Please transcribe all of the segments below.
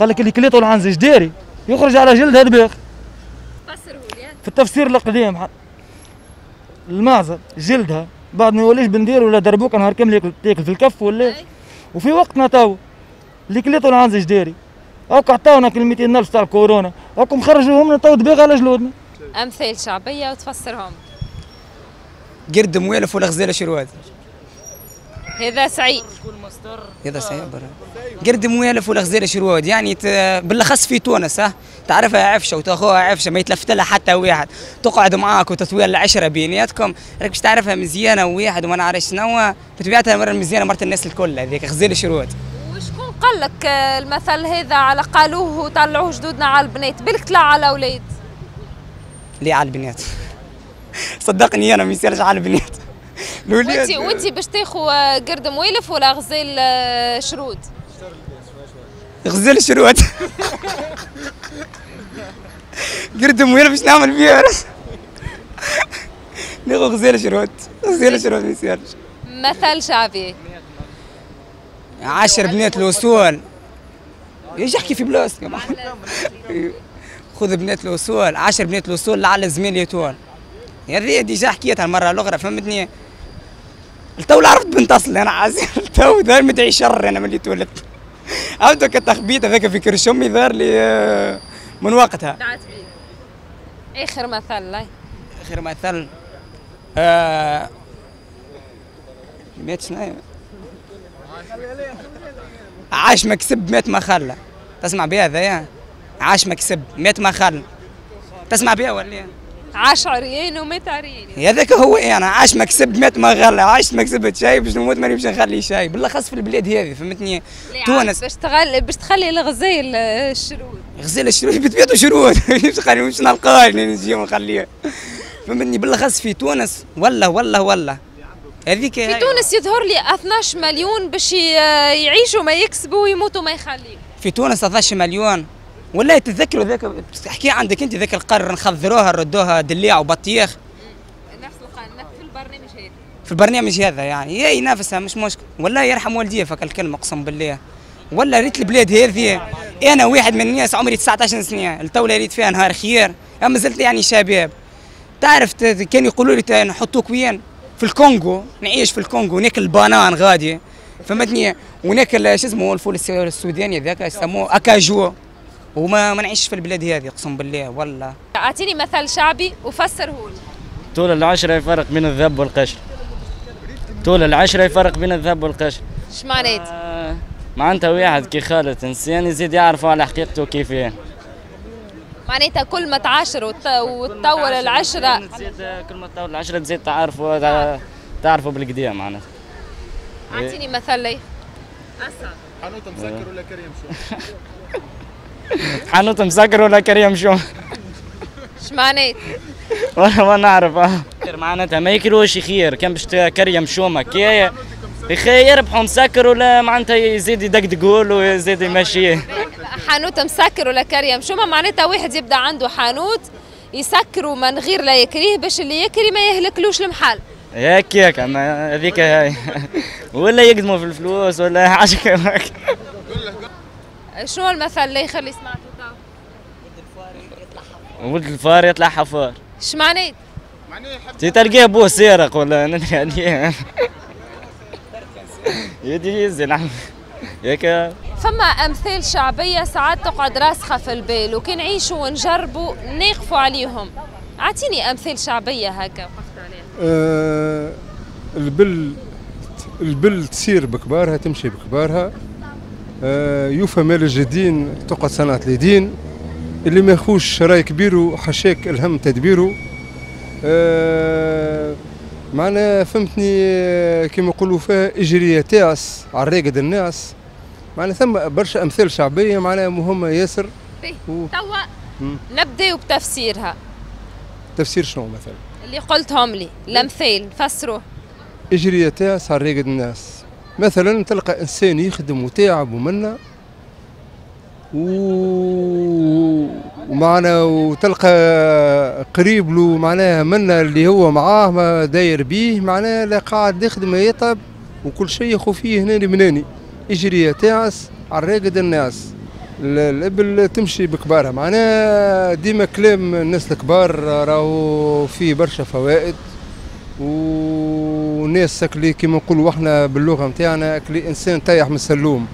قال لك اللي كليته العنز جداري يخرج على جلدها دباغ. في التفسير القديم ح- المعزة جلدها. بعد ما يوليش بندير ولا دربوك نهار كامل ياكل تاكل في الكف ولا؟ وفي وقتنا تو اللي كليته العنز جداري هاك عطاونا كلمتين نفس تاع الكورونا. هاكم خرجوهم تو دباغ على جلودنا. أمثال شعبية وتفسرهم. قرد موالف ولا غزاله شرواد هذا سعيد. هذا صحيح برا. قرد موالف ولا غزالة شرواد يعني. بالأخص في تونس ها. تعرفها عفشة وتاخوها عفشة ما يتلفت لها حتى واحد. تقعد معاك وتطويل العشرة بيناتكم. راك باش تعرفها مزيانة وواحد وما نعرف شنو بطبيعتها مرة مزيانة مرت الناس الكل هذيك غزالة شرواد وشكون قال لك المثل هذا على قالوه وطلعوه جدودنا على البنات؟ بالك طلع على أولاد ليه على البنات؟ صدقني أنا ما يصيرش على البنات. الولاد وانت وانت باش تاخذ آه، قرد موالف ولا غزال آه، شرود؟ غزال شروات قرد مويل باش نعمل بيها ناخذ غزال شروات غزال شروات ما يصيرش. مثل شعبي. عشر بنات الوصول. يجي احكي في بلاصتك يا. خذ بنات الوصول. عشر بنات الوصول لعل زميل يطول. هذه ديجا حكيتها المرة الأخرى فهمتني؟ التو عرفت بنت أصلي أنا عازل التو دار مدعي شر أنا ملي تولدت. عبدك التخبيط هذاك في كرش امي ظهر لي آه، من وقتها. دعت بيه آخر مثل لاي آخر مثل. آه مات شنو؟ عاش مكسب مات ما خلى تسمع بها هذايا؟ عاش مكسب مات ما خلى تسمع بها ولا؟ عاش عريان ومات عريان هذاك هو إيه أنا عاش مكسب مات ما غلى عاش ما كسبت شيء باش نموت ماني باش نخلي شيء بالأخص في البلاد هذه فهمتني؟ تونس. باش تغل باش تخلي الغزال آه، الشرود غزال الشروط بتبيتو شروط مش نلقاه نجي ونخليه فهمتني؟ بالأخص في تونس. ولا ولا ولا هذيك في تونس يظهر لي 12 مليون باش آه، يعيشوا ما يكسبوا ويموتوا ما يخليوا في تونس 12 مليون. والله تتذكروا ذاك تحكي عندك انت ذاك القرن نخضروها ردوها دليع وبطيخ. نفس القانون في البرنامج هذا. في البرنامج هذا يعني. هي ينافسها مش مشكل. والله يرحم والديه فك الكلمة اقسم بالله. ولا ريت البلاد هذه. أنا واحد من الناس عمري 19 سنة التولة ريت فيها نهار خير أما زلت يعني شباب. تعرف كانوا يقولوا لي نحطوك وين؟ في الكونغو. نعيش في الكونغو. ناكل ال banane غادي. فهمتني؟ وناكل شو اسمه الفول الس- السوداني ذاك يسموه acajou. وما ما نعيش في البلاد هذه اقسم بالله والله. أعطيني مثل شعبي وفسره لي. طول العشرة يفرق بين الذهب والقشر. طول العشرة يفرق بين الذهب والقشر. إيش معنات آه، معناتها واحد كي خالط إنسان يزيد يعرف على حقيقته كيف هي معناتها كل ما تعاشر وت- وتطول العشرة. تزيد كل ما تطول العشرة تزيد تعرفوا تع- تعرفوا بالقديم معناتها. أعطيني مثل لي. حانوت مسكر ولا كريم شو؟ إيش معنات والله ما نعرف آه. معناتها ما ياكلوش خير كان باش كريم شومة كي يخي يربحوا مسكر ولا معناتها يزيد يدقدقوا له ويزيد يمشيه حانوت مسكر ولا كرية مشومة معناتها واحد يبدأ عنده حانوت يسكروا من غير لا يكريه باش اللي يكري ما يهلكلوش المحل. هيك هيك أما هذيك هاي. ولا يقدموا في الفلوس ولا حاجة كيفك شنو المثل اللي يخلي سمعته تو ولد الفار يطلع حفار. إيش معنات تي تلقاه ابوه سارق ولا ندري عليه يدي يزي نعم. هيك. فما أمثال شعبية ساعات تقعد راسخة في البال وكي نعيشوا ونجربوا نقفوا عليهم. أعطيني أمثال شعبية هكا وقفت عليها. آه، البل البل تسير بكبارها تمشي بكبارها. يوفى مال الجدين تقعد صنعة اليدين اللي ما يخوش رأي كبير وحشاك الهم تدبيره. آه، معناها فهمتني آه، كما يقولوا فيها إجرية تاعس على الراقد الناس. معناها ثم برشا أمثال شعبية معناها مهمة ياسر. و- توا. نبداو بتفسيرها. تفسير شنو مثلا؟ اللي قلتهم لي الأمثال فسروا إجرية تاعس على الراقد الناس. مثلا تلقى إنسان يخدم وتعب ومنا و... ومعنا وتلقى قريب له معناها منا اللي هو معاه ما داير بيه معناها لا قاعد يخدم يطب وكل شيء يخو فيه هناني مناني. إجرية تاعس على الراقد الناس. الإبل تمشي بكبارها. معناها ديما كلام الناس الكبار راهو فيه برشا فوائد وناس اللي كيما نقولوا إحنا باللغة نتاعنا اللي إنسان تايح من السلوم.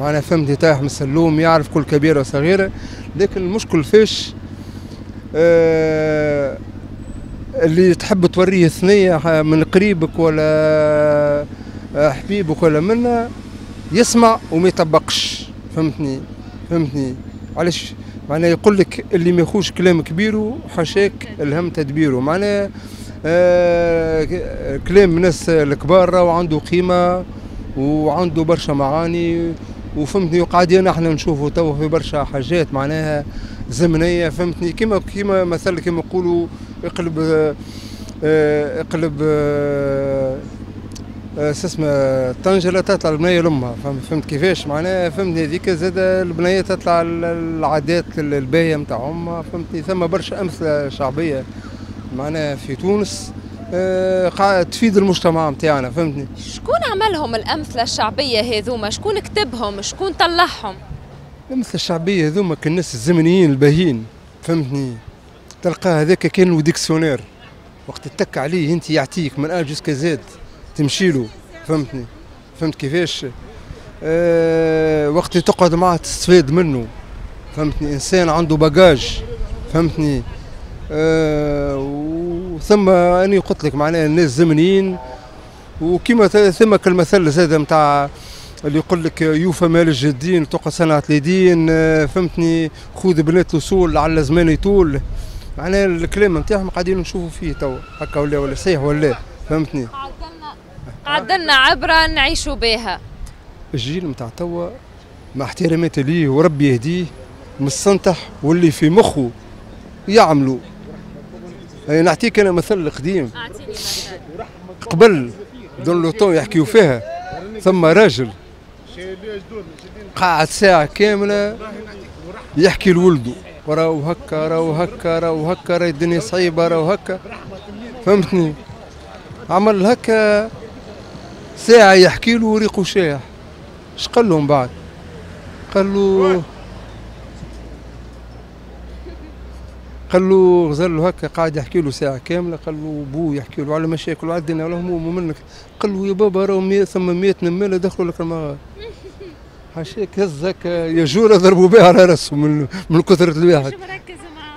معناها فهمتني تايح من السلوم يعرف كل كبيرة وصغيرة. لكن المشكل فيش آه اللي تحب توريه ثنيه من قريبك ولا حبيبك ولا منا يسمع وما يطبقش. فهمتني؟ فهمتني؟ علاش؟ معناها يقول لك اللي ما يخوش كلام كبيره حاشاك الهم تدبيره. معناها آه كلام الناس الكبار وعنده قيمة وعنده برشا معاني وفهمتني وقاعدين إحنا نشوفوا تو في برشا حاجات معناها زمنية فهمتني؟ كيما كيما مثلا كيما نقولوا اقلب آه اقلب آه آه، اسمه طنجره تطلع البنية لأمها فهمت كيفاش؟ معناها فهمتني هذيك زاد البنية تطلع العادات الباهية نتاعهم فهمتني؟ ثم برشا أمثلة شعبية. معناها في تونس آه، قاعد تفيد المجتمع نتاعنا فهمتني؟ شكون عملهم الأمثلة الشعبية هذوما؟ شكون كتبهم؟ شكون طلعهم؟ الأمثلة الشعبية هذوما الناس الزمنيين الباهيين فهمتني؟ تلقى هذاك كان ديكسيونير وقت تتك عليه أنت يعطيك من ا جوسكا زاد تمشي له فهمتني؟ فهمت كيفاش؟ أه وقت تقعد معه تستفاد منه فهمتني؟ إنسان عنده باجاج فهمتني؟ وثم أني قلت لك معناها الناس زمنيين وكما ثم كالمثل زاد نتاع اللي يقول لك يوفى مال الجدين تقع سنة اليدين آه، فهمتني خذ بنات الاصول لعل زمان يطول. معناها الكلام نتاعهم قاعدين نشوفوا فيه تو هكا ولا ولا صحيح ولا فهمتني؟ عدلنا عبرة نعيشوا بها. الجيل نتاع توا مع احتراماتي ليه وربي يهديه مستنتح واللي في مخه يعملوا. نعطيك أنا مثل القديم. قبل دون لوطو يحكيوا فيها ثم راجل قاعد ساعة كاملة يحكي لولده راهو هكا راهو هكا راهو هكا راهي الدنيا صعيبة راهو هكا. فهمتني؟ عمل هكا ساعة يحكي له ريقه شايح. اش قال لهم بعد؟ قال له قال له غزل له هكا قاعد يحكي له ساعة كاملة قال له بو يحكي له على مشاكل وعلى الدنيا ولا هموم منك. قال له يا بابا راهو ثم 100 نمالة دخلوا لك المغار حاشاك هز هكا يا جورة ضربوا بها على راسهم من, من كثرة الواحد.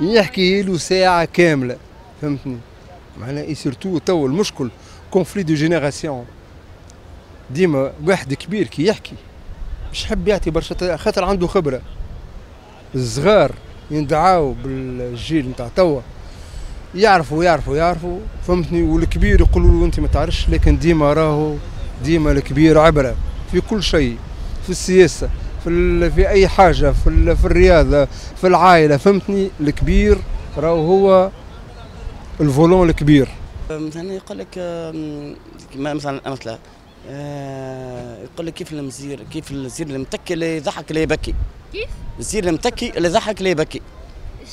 يحكي له ساعة كاملة فهمتني؟ معناها surtout تو المشكل conflit de génération ديما واحد كبير كي يحكي مش حب يعطي برشا خاطر عنده خبرة. الصغار. يندعاو بالجيل نتاع توا. يعرفوا يعرفوا يعرفوا. فهمتني؟ والكبير يقولوا له أنت ما تعرفش لكن ديما راهو ديما الكبير عبرة في كل شيء في السياسة في في أي حاجة في في الرياضة في العائلة. فهمتني؟ الكبير راهو هو الفولون الكبير. مثلا يقول لك مثلا مثلا آه يقول لك كيف المزير كيف الزير المتكي اللي يضحك اللي يبكي. كيف؟ الزير المتكي اللي يضحك اللي يبكي.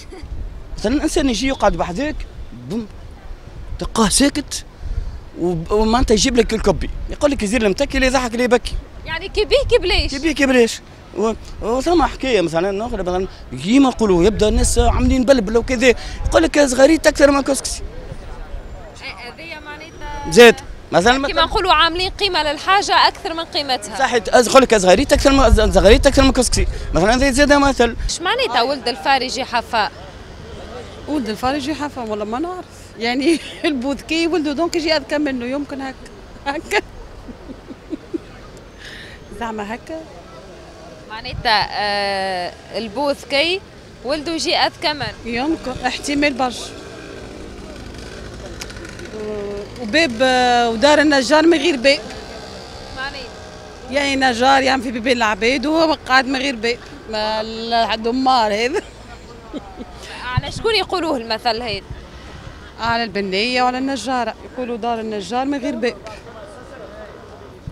مثلا الانسان يجي يقعد بحذاك بم تلقاه ساكت ومعناتها يجيب لك الكبي يقول لك الزير المتكي اللي يضحك اللي يبكي. يعني كي بيه بليش كي بيه بليش وثم حكايه مثلا أخرى مثلا كيما نقولوا يبدأ الناس عاملين بلبل وكذا يقول لك صغاريت أكثر من كسكسي هذه معناتها زاد. مثلا كما نقولوا عاملين قيمة للحاجة أكثر من قيمتها. صحيح أقول لك صغيريت أكثر من صغيريت أكثر من كسكسي. مثلا زي زاد مثل إيش معناتها ولد الفار يجي حفار ولد الفار يجي حفار والله ما نعرف. يعني البوذكي ولده donc يجي أذكى منه يمكن هكا. هكا. زعما هكا. معناتها آه البوذكي ولده يجي أذكى منه. يمكن احتمال برشا. وباب ودار النجار من غير باب يعني نجار يعمل في بيبان العباد وهو قاعد من غير باب الدمار هذا. على شكون يقولوه المثل هذا؟ على البنية وعلى النجارة. يقولوا دار النجار من غير باب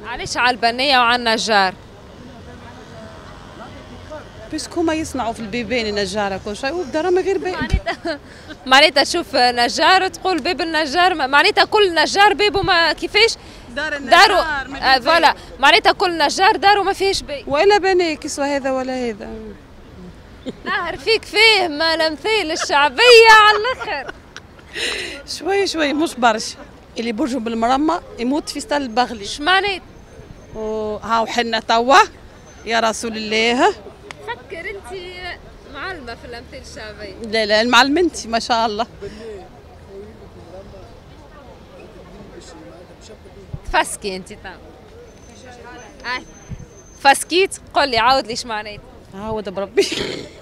علاش على البنية وعلى النجار؟ بيسك هما يصنعوا في البيبان النجاره كل شيء وبدار من غير باب معناتها معناتها تشوف نجار تقول باب النجار معناتها كل نجار بابه ما كيفاش؟ دار النجار دارو آه فوالا. معناتها كل نجار دارو ما فيهش باب ولا بني كسوة هذا ولا هذا. ظاهر فيك فيه ما الامثال الشعبية على الآخر شوي شوي مش برشا. اللي برجو بالمرمى يموت في ستال البغلي. إيش معنات وهاو حنا توا. يا رسول الله. معلمه في الامثال الشعبيه لا لا المعلم انت ما شاء الله. تفسكي انت تام فسكيت قول لي عاود لي إيش معنات عاود بربي.